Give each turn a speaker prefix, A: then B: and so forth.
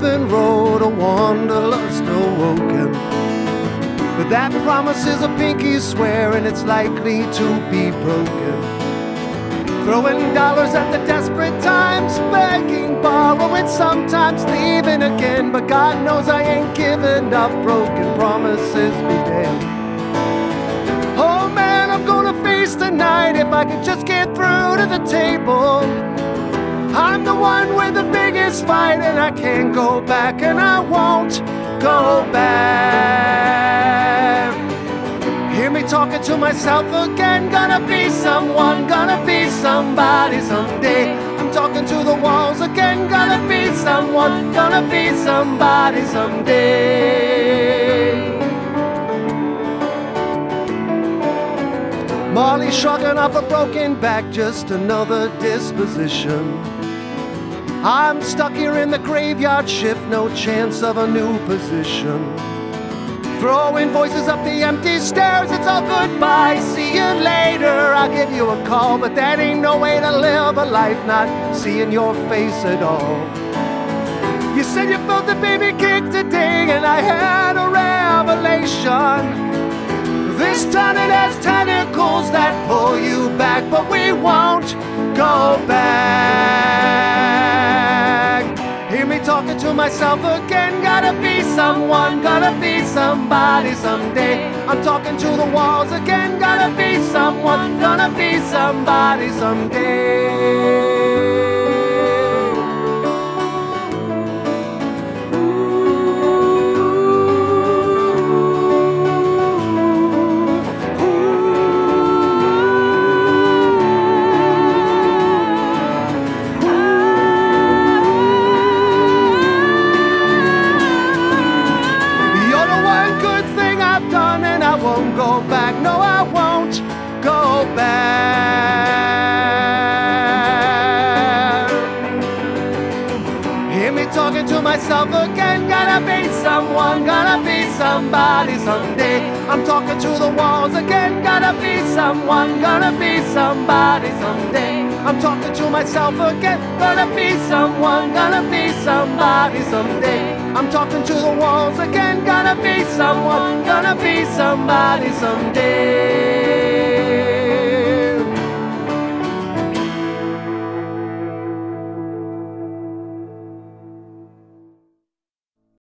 A: open road, a wanderlust awoken. But that promise is a pinky swear, and it's likely to be broken. Throwing dollars at the desperate times, begging, borrowing, sometimes leaving again. But God knows I ain't giving up. Broken promises be damned. Oh man, I'm gonna face the night if I could just get through to the table. I'm the one with the biggest fight, and I can't go back, and I won't go back. Hear me talking to myself again. Gonna be someone, gonna be somebody someday. I'm talking to the walls again. Gonna be someone, gonna be somebody someday. Molly shrugging off a broken back, just another disposition. I'm stuck here in the graveyard shift, no chance of a new position. Throwing voices up the empty stairs, it's all goodbye, see you later. I'll give you a call, but that ain't no way to live a life, not seeing your face at all. You said you felt the baby kick today, and I had a revelation. This time it has tentacles that pull you back, but we won't go back. Talking to myself again. Gotta be someone, gotta be somebody someday. I'm talking to the walls again. Gotta be someone, gonna be somebody someday. Won't go back. No, I won't go back. Hear me talking to myself again. Gotta be someone, gotta be somebody someday. I'm talking to the walls again. Gotta be someone, gonna be somebody someday. I'm talking to myself again. Gonna be someone, gonna be somebody someday. I'm talking to the walls again. Gonna be someone, gonna be somebody someday.